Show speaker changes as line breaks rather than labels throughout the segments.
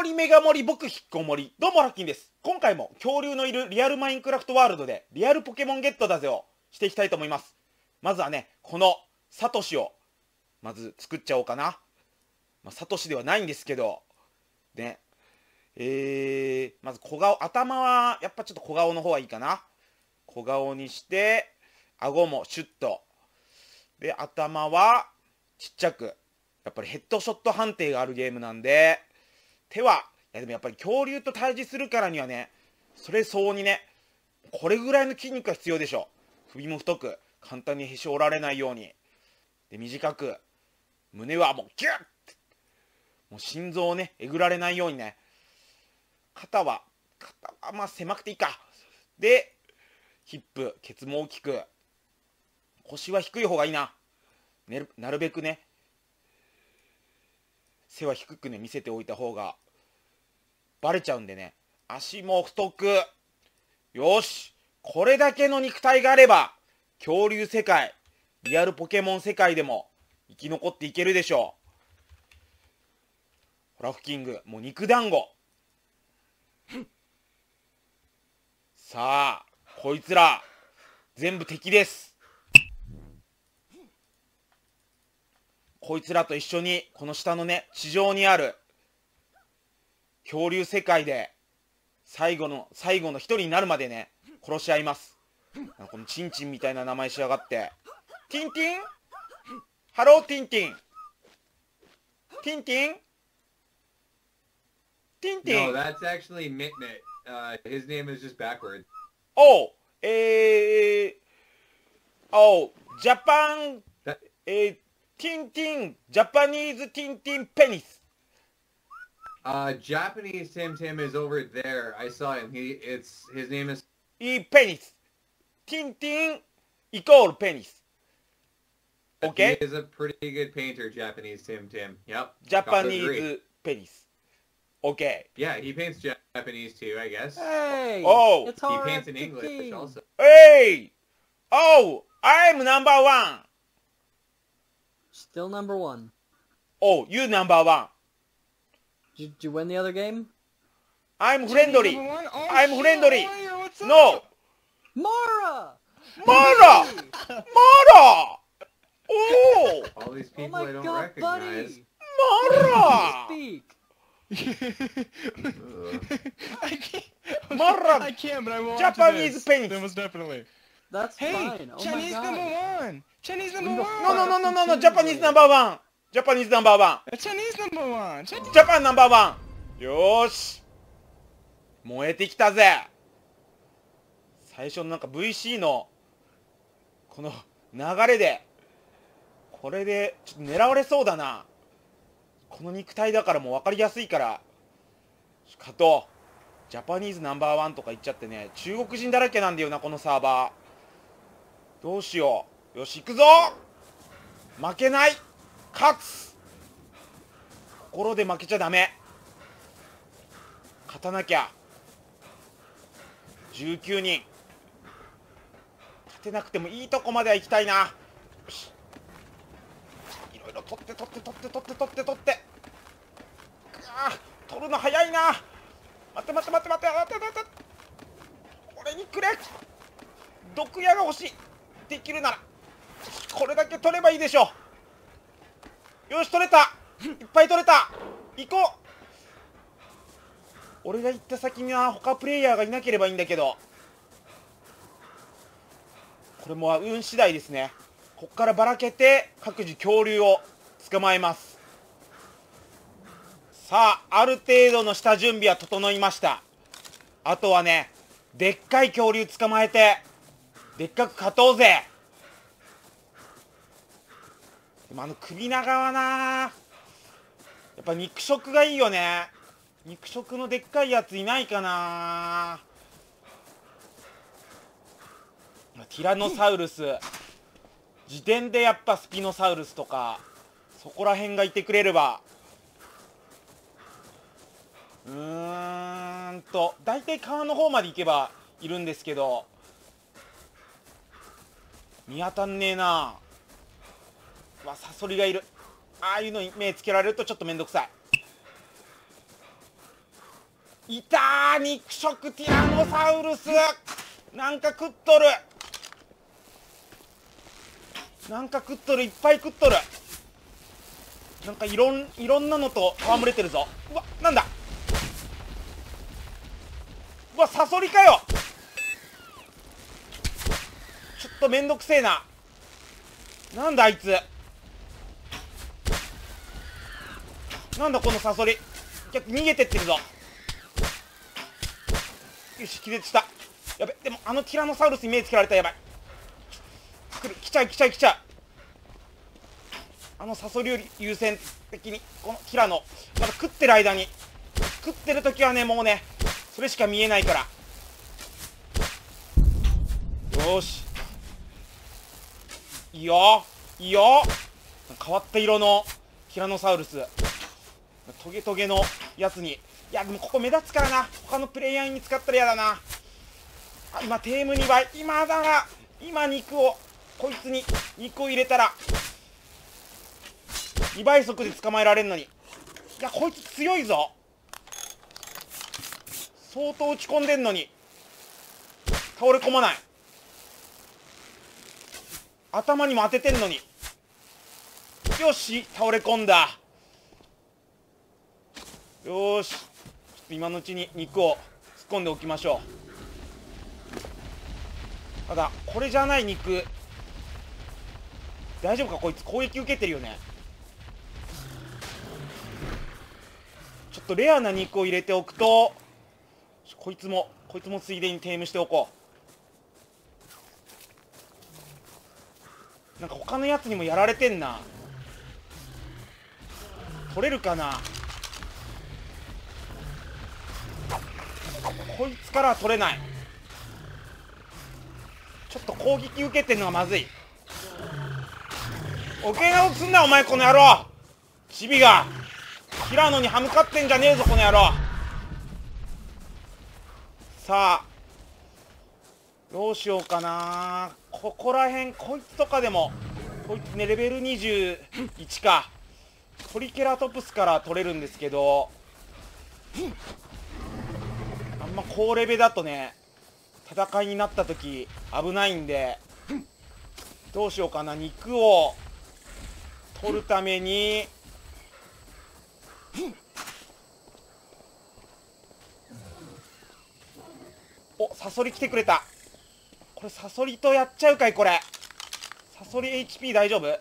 盛りメガ盛り僕引っこ盛りどうもラッキンです。今回も恐竜のいるリアルマインクラフトワールドでリアルポケモンゲットだぜをしていきたいと思います。まずはねこのサトシをまず作っちゃおうかな。まあサトシではないんですけどね。えー、まず小顔頭はやっぱちょっと小顔の方がいいかな。小顔にして顎もシュッと。で頭はちっちゃくやっぱりヘッドショット判定があるゲームなんで手はいやでもやっぱり恐竜と対峙するからにはねそれ相応にねこれぐらいの筋肉が必要でしょ首も太く簡単にへし折られないように。で短く胸はもうギュッもう心臓をねえぐられないようにね肩は肩はまあ狭くていいか。でヒップケツも大きく腰は低い方がいいな、ね、なるべくね背は低くね見せておいた方がバレちゃうんでね。足も太く。よし。これだけの肉体があれば恐竜世界リアルポケモン世界でも生き残っていけるでしょう。ホラフキング。もう肉団子。さあこいつら全部敵です。こいつらと一緒にこの下のね地上にある恐竜世界で最後の最後の一人になるまでね殺し合います。このチンチンみたいな名前しやがって。ティンティン？ハローティンティン。ティンティン？ティンティン
？No, that's actually Mitmit. Uh, his name is just backwards.
おうえー、おうジャパン
だ
えー、ティンティンジャパニーズティンティンペニス
Uh, Japanese Tim Tim is over there. I saw him. He it's his name is.
E penis. Tin Tin equal penis. Okay.
He is a pretty good painter, Japanese Tim Tim. Yep.
Japanese penis. Okay.
Yeah, he paints Japanese too, I guess.
Hey.
Oh.
It's
he paints in English also.
Hey. Oh, I'm number one.
Still number one.
Oh, you number one.
Did, did you win the other game?
I'm friendly!
Oh,
I'm
shit,
friendly.
Warrior,
No!
up?
Mara!
Mara! Mara! Oh!
All these
Oh
people
my
I don't
god,
recognize.
buddy!
Mara!
Speak!
I can't.
Mara-
I can't, but I won't.
Japanese penis.
That was definitely.
That's
Hey,
fine. Oh
Chinese
my god.
number one. Chinese number one.
No, no, no, no, no, no, Japanese number one! Japanese number one!
Uh, Chinese number one. Chinese.
ジャパンナンバーワンよーし燃えてきたぜ。最初のなんか VC のこの流れでこれでちょっと狙われそうだな。この肉体だからもう分かりやすいから。加藤ジャパニーズナンバーワンとか言っちゃってね中国人だらけなんだよなこのサーバー。どうしよう。よし行くぞ。負けない勝つ。心で負けちゃダメ。勝たなきゃ。19人。勝てなくてもいいとこまでは行きたいな。いろいろ取って取って取って取って取って取って。あ取るの早いな。待って待って待って待って待って待って俺にくれ。毒矢が欲しい。できるなら。これだけ取ればいいでしょう。よし取れた。いっぱい取れた。行こう。俺が行った先には他プレイヤーがいなければいいんだけど。これも運次第ですね。こっからばらけて各自恐竜を捕まえます。さあある程度の下準備は整いました。あとはねでっかい恐竜捕まえてでっかく勝とうぜ。でもあの首長はなやっぱ肉食がいいよね。肉食のでっかいやついないかな。ティラノサウルス。時点でやっぱスピノサウルスとかそこら辺がいてくれれば。うーんと大体川の方まで行けばいるんですけど見当たんねえな。わサソリがいる。ああいうのに目つけられるとちょっとめんどくさい。いたー肉食ティラノサウルス。なんか食っとる。なんか食っとる。いっぱい食っとる。なんかいろんいろんなのと戯れてるぞ。うわなんだ。うわサソリかよ。ちょっとめんどくせえな。なんだあいつ。なんだこのサソリ。いや逃げてってるぞ。よし気絶した。やべでもあのティラノサウルスに目つけられたらやばい。来る。来ちゃう来ちゃう来ちゃう。あのサソリより優先的にこのティラノ。まだ食ってる間に。食ってる時はねもうねそれしか見えないから。よし。いいよいいよ。変わった色のティラノサウルス。トゲトゲのやつに。いやでもここ目立つからな。他のプレイヤーに使ったら嫌だな。あ今テーム2倍。今だら今肉をこいつに肉を入れたら2倍速で捕まえられるのに。いやこいつ強いぞ。相当打ち込んでんのに。倒れ込まない。頭にも当ててんのに。よし倒れ込んだ。よし。ちょっと今のうちに肉を突っ込んでおきましょう。ただこれじゃない肉。大丈夫か？こいつ。攻撃受けてるよね。ちょっとレアな肉を入れておくとこいつもこいつもついでにテームしておこう。なんか他のやつにもやられてんな。取れるかな？こいつからは取れない。ちょっと攻撃受けてんのがまずい。余計なことすんなお前この野郎。チビが。平野に歯向かってんじゃねえぞこの野郎。さあどうしようかな。ここら辺こいつとかでもこいつねレベル21か。トリケラトプスから取れるんですけど。んま高レベだとね戦いになった時危ないんでどうしようかな。肉を取るためにおサソリ来てくれた。これサソリとやっちゃうかいこれ。サソリ HP 大丈夫？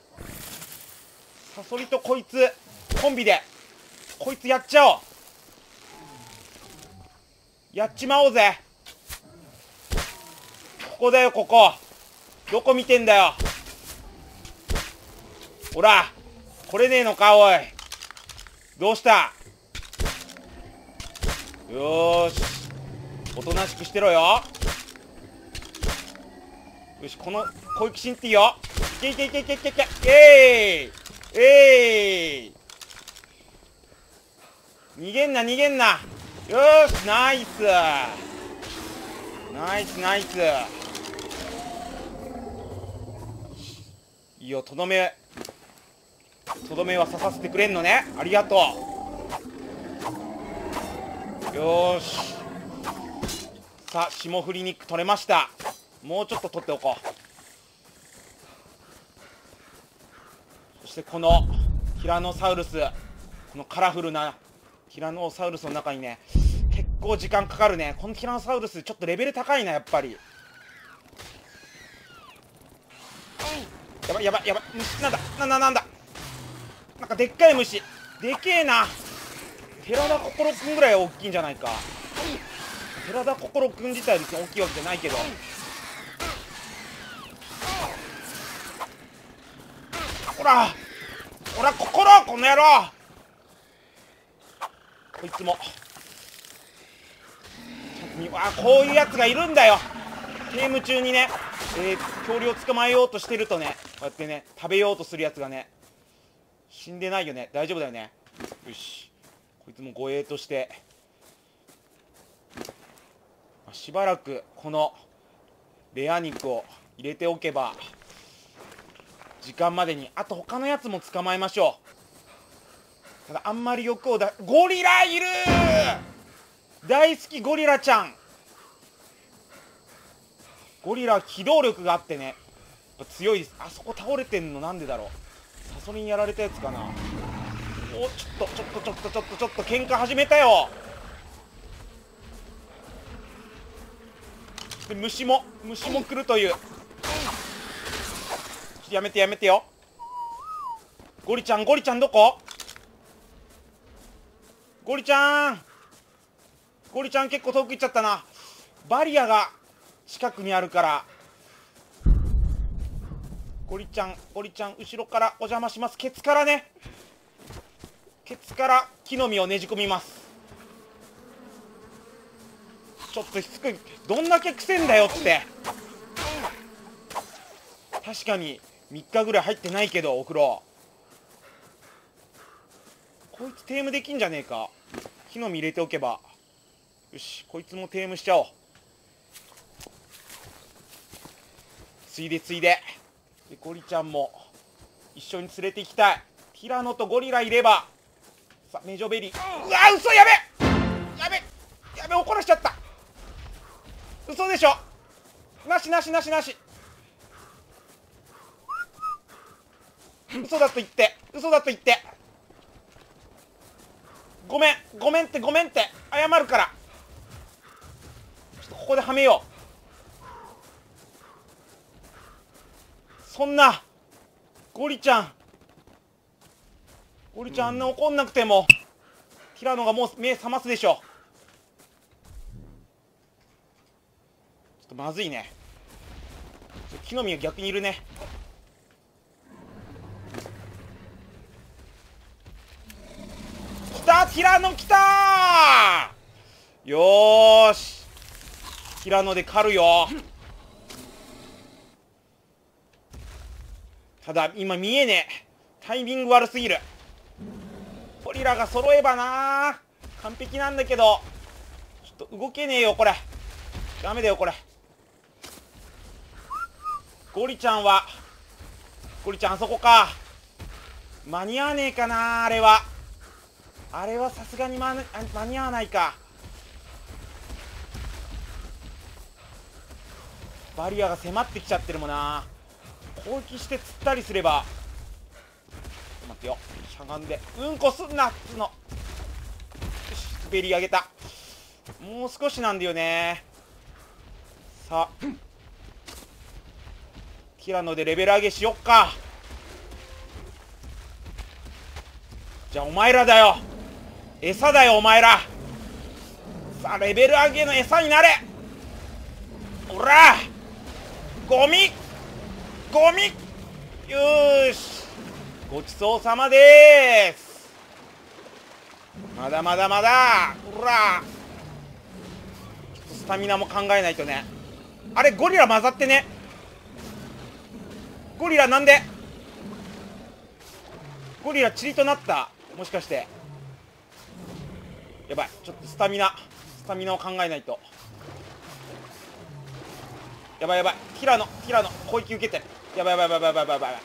サソリとこいつコンビで。こいつやっちゃおう。やっちまおうぜ。ここだよここ。どこ見てんだよ。ほら来れねえのかおい。どうした？よし。おとなしくしてろよ。よしこの小雪シンティよ。いけいけいけいけいけいけ。えい！えい！逃げんな逃げんな。よしナイス。ナイスナイス。いいよとどめ。とどめは刺させてくれんのね。ありがとう。よし。さあ霜降り肉取れました。もうちょっと取っておこう。そしてこのティラノサウルスこのカラフルなティラノサウルスの中にね結構時間かかるね。このティラノサウルスちょっとレベル高いなやっぱり。やばいやばいやばい。虫なんだ？なななんだ？なんかでっかい虫。でけえな。寺田心くんぐらい大きいんじゃないか。寺田心くん自体別に大きいわけじゃないけど。ほらほら心この野郎。こいつも。あこういうやつがいるんだよ。ゲーム中にね、えー、恐竜を捕まえようとしてるとね。こうやってね食べようとするやつがね。死んでないよね。大丈夫だよね。よし。こいつも護衛として。しばらくこのレア肉を入れておけば時間までにあと他のやつも捕まえましょう。ただあんまり欲をだゴリラいる大好きゴリラちゃん。ゴリラ機動力があってね。強いです。あそこ倒れてんのなんでだろう。サソリにやられたやつかな。おちょっとちょっとちょっとちょっとちょっと喧嘩始めたよ。で虫も虫も来るという。やめてやめてよ。ゴリちゃんゴリちゃんどこ？ゴリちゃん。ゴリちゃん結構遠く行っちゃったな。バリアが近くにあるから。ゴリちゃんゴリちゃん後ろからお邪魔します。ケツからね。ケツから木の実をねじ込みます。ちょっとしつこい。どんだけ癖んだよって。確かに3日ぐらい入ってないけどお風呂。こいつテームできんじゃねえか。木の実入れておけば。よしこいつもテームしちゃおう。ついでついで。でゴリちゃんも。一緒に連れて行きたい。ティラノとゴリラいれば。さあメジョベリー。うわ嘘やべ！やべ！やべ怒らしちゃった。嘘でしょ？なしなしなしなし。嘘だと言って。嘘だと言って。ごめんごめんってごめんって。謝るから。ちょっとここではめよう。そんなゴリちゃん。ゴリちゃんあんな怒んなくてもティラノがもう目覚ますでしょ。ちょっとまずいね。木の実が逆にいるね。たティラノ来たよーし。ティラノで狩るよ。ただ今見えねえ。タイミング悪すぎる。ゴリラが揃えばな完璧なんだけど。ちょっと動けねえよこれ。ダメだよこれ。ゴリちゃんは。ゴリちゃんあそこか。間に合わねえかなあれは。あれはさすがに間に合わないか。バリアが迫ってきちゃってるもんな。攻撃して釣ったりすれば。待ってよ。しゃがんで。うんこすんなっつの。よし。滑り上げた。もう少しなんだよね。さあ。ティラノでレベル上げしよっか。じゃあお前らだよ。餌だよお前ら。さあレベル上げの餌になれ。おら。ゴミ。ゴミ。よーし。ごちそうさまでーす。まだまだまだ。ほら。ちょっとスタミナも考えないとね。あれゴリラ混ざってね。ゴリラなんで？ゴリラチリとなった。もしかして。やばい。ちょっとスタミナ。スタミナを考えないと。やばいやばい。ティラノティラノ攻撃受けて。るやばいやばいやばいやばいやばいやばい。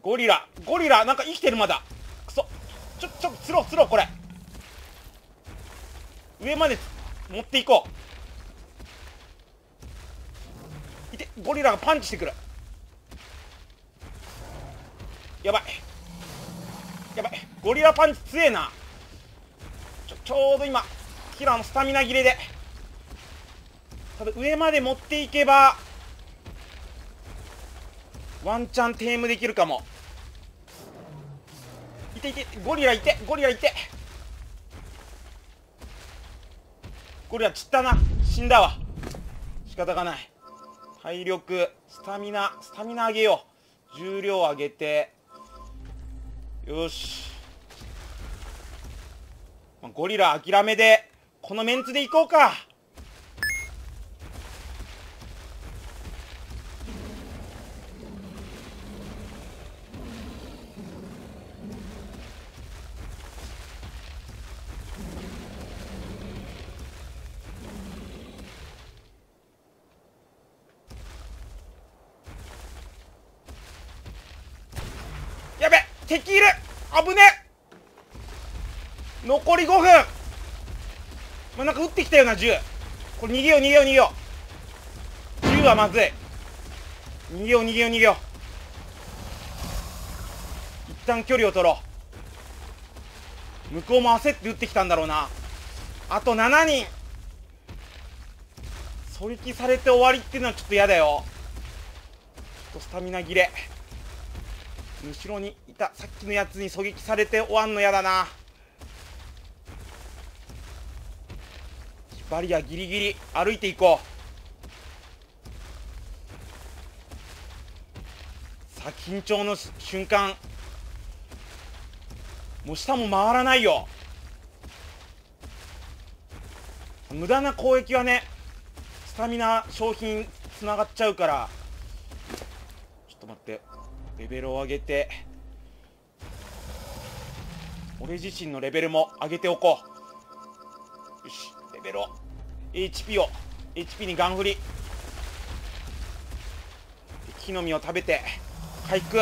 ゴリラ。ゴリラ。なんか生きてるまだ。くそちょちょ釣ろう釣ろうこれ。上まで持っていこう。いてゴリラがパンチしてくる。やばい。ゴリラパンチ強えな。ちょちょうど今キラーのスタミナ切れで。ただ上まで持っていけばワンチャンテームできるかも。いていてゴリラいてゴリラいて。ゴリラ散ったな。死んだわ。仕方がない。体力スタミナスタミナ上げよう。重量上げて。よし。ゴリラ諦めでこのメンツでいこうか。やべ敵いる。危ね残り5分。まあ、なんか撃ってきたような銃。これ逃げよう逃げよう逃げよう。銃はまずい。逃げよう逃げよう逃げよう。一旦距離を取ろう。向こうも焦って撃ってきたんだろうな。あと7人。狙撃されて終わりっていうのはちょっと嫌だよ。ちょっとスタミナ切れ。後ろにいたさっきのやつに狙撃されて終わんの嫌だな。バリアギリギリ歩いていこう。さあ緊張の瞬間。もう下も回らないよ。無駄な攻撃はねスタミナ商品つながっちゃうから。ちょっと待って。レベルを上げて。俺自身のレベルも上げておこう。よし。レベルを。HP を。HP にガン振り。木の実を食べて回復。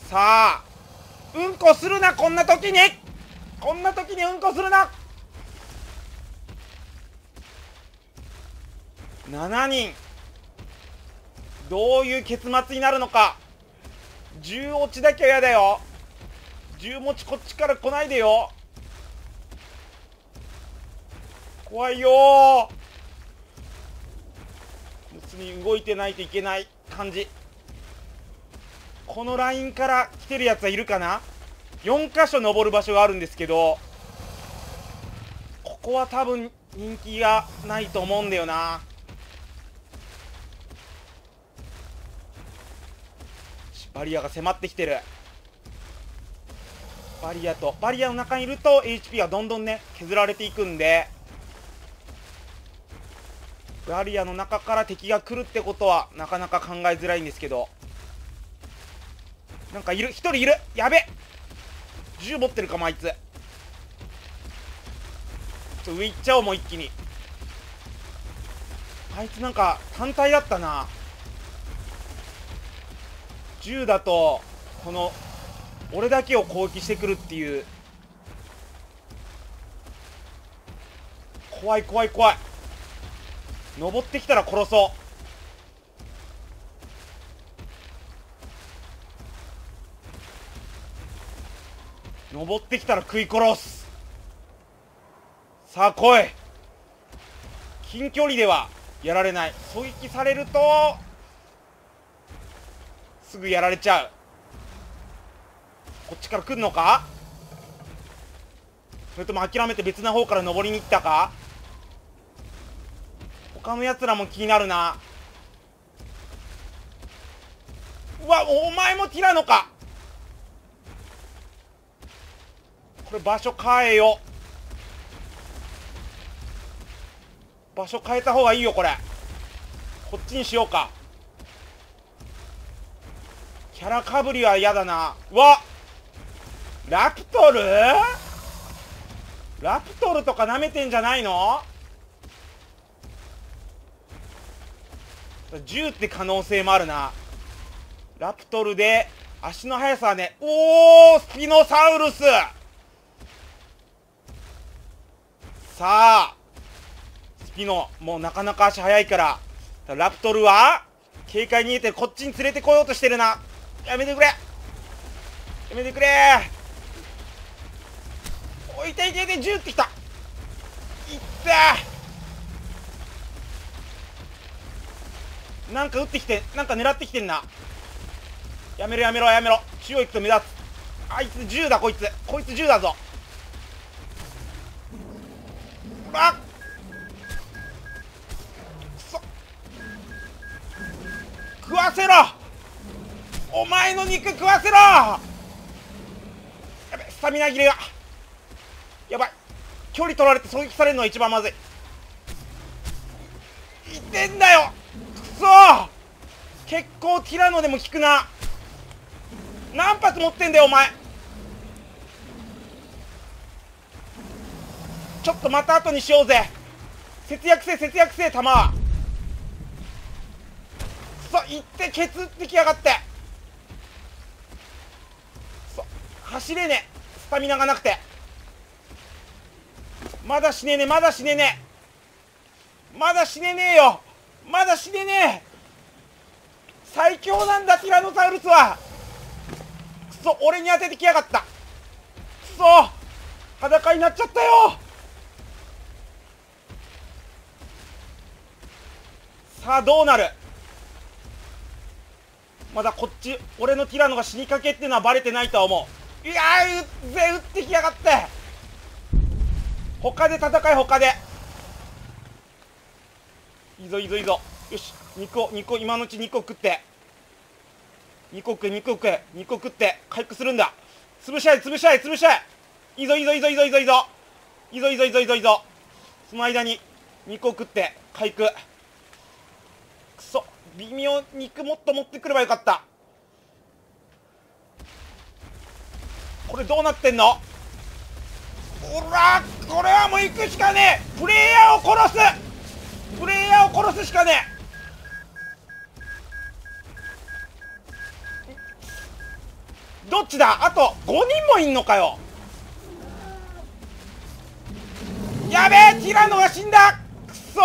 さあうんこするなこんな時に。こんな時にうんこするな。7人。どういう結末になるのか。銃落ちだけは嫌だよ。銃持ちこっちから来ないでよ。怖いよ。別に動いてないといけない感じ。このラインから来てるやつはいるかな？4箇所登る場所があるんですけどここは多分人気がないと思うんだよな。バリアが迫ってきてる。バリアとバリアの中にいると HP がどんどんね削られていくんでバリアの中から敵が来るってことはなかなか考えづらいんですけど。なんかいる1人いる。やべ。銃持ってるかもあいつ。ちょ上行っちゃおうもう一気に。あいつなんか単体だったな。銃だとこの俺だけを攻撃してくるっていう。怖い怖い怖い。登ってきたら殺そう。登ってきたら食い殺す。さあ来い。近距離ではやられない。狙撃されるとすぐやられちゃう。こっちから来るのか？それとも諦めて別な方から登りに行ったか？他のやつらも気になるな。うわお前もティラノか。これ場所変えよ。場所変えた方がいいよこれ。こっちにしようか。キャラかぶりは嫌だな。うわラプトル？ラプトルとか舐めてんじゃないの？銃って可能性もあるな。ラプトルで足の速さはねおースピノサウルス。さあスピノもうなかなか足速いから。ラプトルは警戒に逃げてこっちに連れてこようとしてるな。やめてくれ。やめてくれ。おいていていて銃ってきた。いったなんか撃ってきてなんか狙ってきてんな。やめろやめろやめろ。中央行くと目立つ。あいつ銃だこいつ。こいつ銃だぞ。あっ。くそ。食わせろ。お前の肉食わせろ。やべスタミナ切れが。距離取られて狙撃されるのが一番まずい。いてんだよ！くそ結構ティラノでも効くな。何発持ってんだよお前！ちょっとまた後にしようぜ。節約せ節約せ弾は。くそいってケツってきやがって。くそ走れねえ。スタミナがなくて。まだ死ねねまだ死ねねまだ死ねねえよ。まだ死ねねえ。最強なんだティラノサウルスは。くそ俺に当ててきやがった。くそ裸になっちゃったよ。さあどうなる？まだこっち俺のティラノが死にかけっていうのはバレてないとは思う。いやーうっぜ撃ってきやがって。他で戦い他で。いいぞいいぞいいぞ。よし肉を肉を今のうち肉を食って。肉を食え肉を食え。肉を食って回復するんだ。潰し合え潰し合え潰し合えい。いぞいいぞいいぞいいぞいいぞいいぞいいぞ。いいぞいいぞいいぞいいぞ。その間に肉を食って回復。くそ。微妙肉もっと持ってくればよかった。これどうなってんの？ほらこれはもう行くしかねえ。プレイヤーを殺す。プレイヤーを殺すしかねえ。どっちだ？あと5人もいんのかよ。やべえティラノが死んだ。くそ。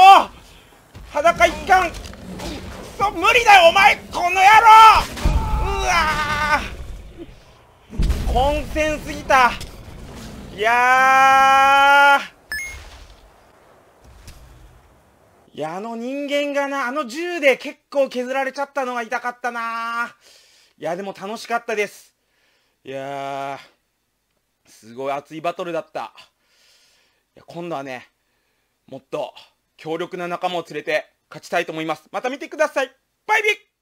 裸一貫。くそ無理だよお前この野郎。うわ混戦すぎた。いやいやあの人間がなあの銃で結構削られちゃったのが痛かったないやでも楽しかったです。いやすごい熱いバトルだった。いや今度はねもっと強力な仲間を連れて勝ちたいと思います。また見てください。バイビー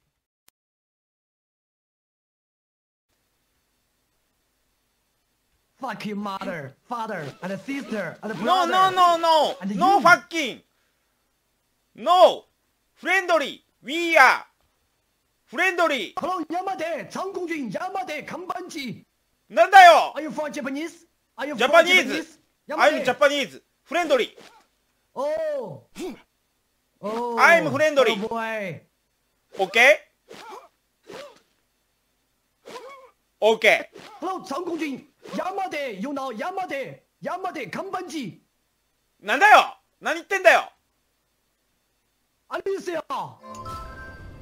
Fuck your mother, father, and a sister, and a
No,
brother.
no, no, no,
And
no
you.
fucking. No, friendly. We are friendly.
Hello, Yamade, 长空军 Yamade, Kanbanji.
なんだよ
Are you from Japanese? Are you from
Japanese. I'm
Japanese?
Friendly.
Oh. Oh.
I'm friendly.
Oh boy.
Okay? Okay.
Hello, 长空山で、よな、山で、山で、看板地。
なんだよ！何言ってんだよ！
あれですよ。